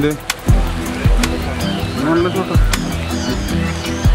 で。何でしょうか